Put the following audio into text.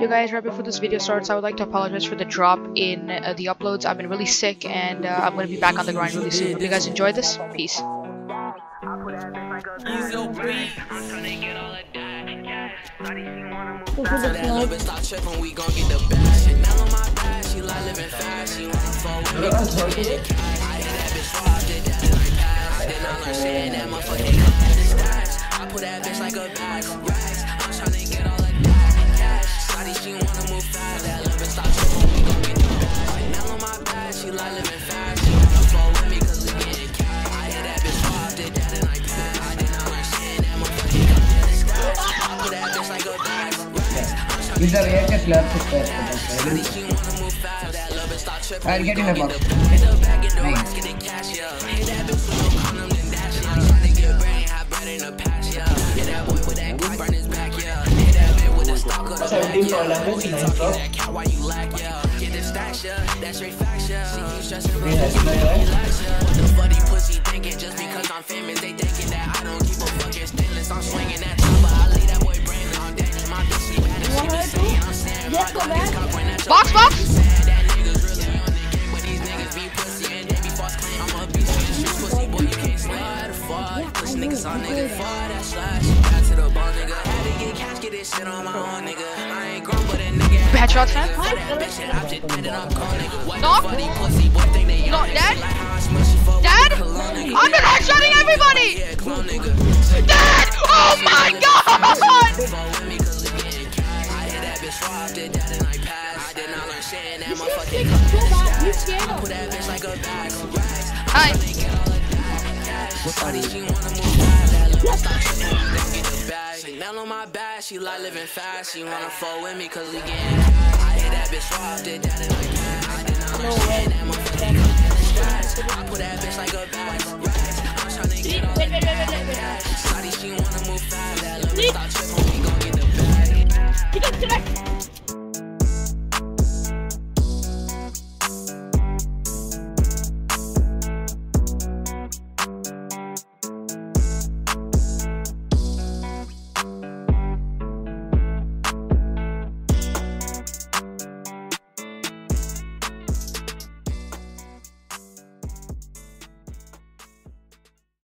You guys, right before this video starts, I would like to apologize for the drop in uh, the uploads. I've been really sick and uh, I'm going to be back on the grind really soon. Hope you guys enjoyed this. Peace. I put that bitch like a bag of racks. These are reacted class Shawty, she wanna move fast. That little bitch stop tripping, I'll get in gon' the get box. the bag. Hit the bag, the Nice. racks, get the cash, yeah. Hit that bitch with no condom, then dash, yeah. I'm tryna get brain, have bread in the past, yeah. Hit that boy with that Glock, burn his back, yeah. Hit that bitch with the stock of the bag, yeah. She talking that cat while you lack, yeah. Get the stacks, yeah. That's straight facts, yeah. She keep stressing, bro. Relax, yeah. What the fuck pussy thinking? Just because I'm famous, they thinking that I don't keep a fucking stainless. I'm swinging that number. I leave that boy brainless. I'm my bitch, she bad as she be saying. I'm saying my dog is cock when that's Box, box! That niggas really on the game, but these niggas be pussy and they be false claim. I'm a beast in the pussy boy, you can't slide or fall. Push niggas on niggas fall, that slash. Back to the ball, nigga. Had to get cash, get this shit on my own, nigga. A nigga. Bad shots, fam. Bitch, shit, I'm just dead and I'm gone, nigga. What the Knock. fuck these pussy boy think they Knock, on, dead. nigga? I smush you for Dead? cologne, nigga. I'm just headshotting everybody! Yeah. Dead! Oh my god! Fall with me 'cause we getting cash. I hit that bitch raw, did that and I passed. I did not learn shit and that motherfucking come in the stats. I put that bitch like a bag of racks. Hi. She on my back, she like uh, living fast. She wanna fall with me cause we getting I hit that bitch off, did that in. I did not understand that motherfucker. I put that bitch like a bag. Get